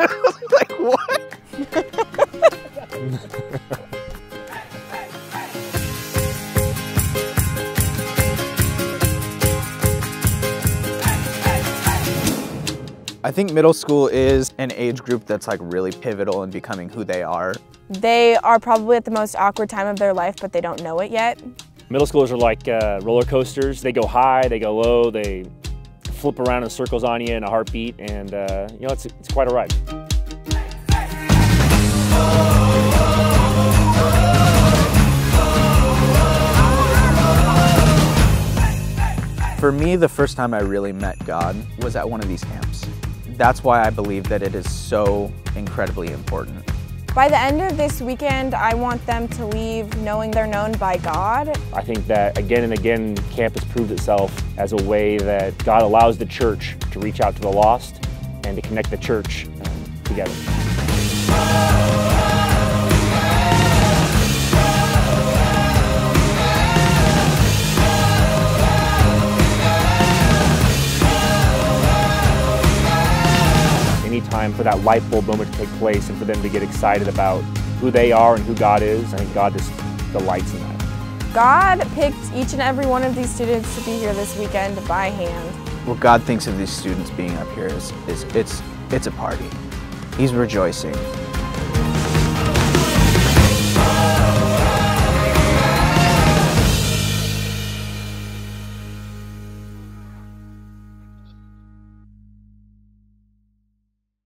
like, what? I think middle school is an age group that's like really pivotal in becoming who they are. They are probably at the most awkward time of their life, but they don't know it yet. Middle schoolers are like uh, roller coasters. They go high, they go low, they flip around in circles on you in a heartbeat, and uh, you know, it's, it's quite a ride. For me, the first time I really met God was at one of these camps. That's why I believe that it is so incredibly important. By the end of this weekend, I want them to leave knowing they're known by God. I think that again and again, camp has proved itself as a way that God allows the church to reach out to the lost and to connect the church together. Time for that light bulb moment to take place and for them to get excited about who they are and who God is. I think God just delights in that. God picked each and every one of these students to be here this weekend by hand. What God thinks of these students being up here is, is it's, it's a party. He's rejoicing.